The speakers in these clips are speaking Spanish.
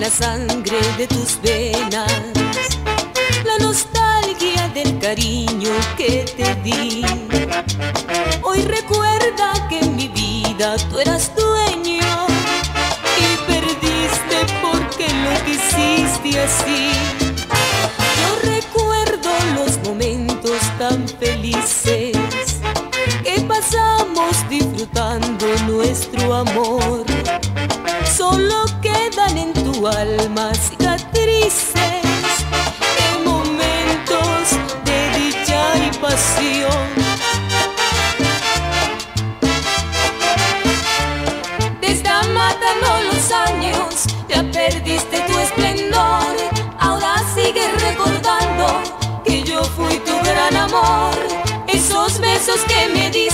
la sangre de tus venas, la nostalgia del cariño que te di. Hoy recuerda que en mi vida tú eras dueño y perdiste porque lo quisiste así. Yo recuerdo los momentos tan felices disfrutando nuestro amor. Solo quedan en tu alma cicatrices de momentos de dicha y pasión. Están matando los años, ya perdiste tu esplendor. Ahora sigues recordando que yo fui tu gran amor. Esos besos que me diste,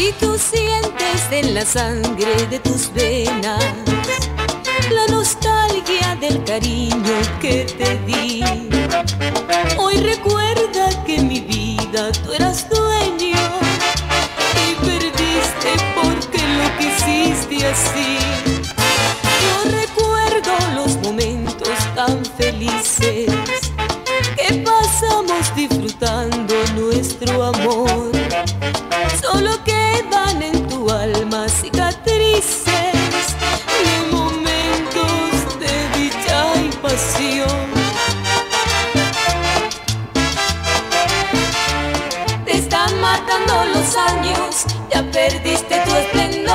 Si tú sientes en la sangre de tus venas la nostalgia del cariño que te di, hoy recuerda que mi vida tú eras dueño y perdiste porque lo quisiste así. Yo recuerdo los momentos tan felices que pasamos disfrutando nuestro amor. De momentos de dicha y pasión. Te están matando los años, ya perdiste tu esplendor.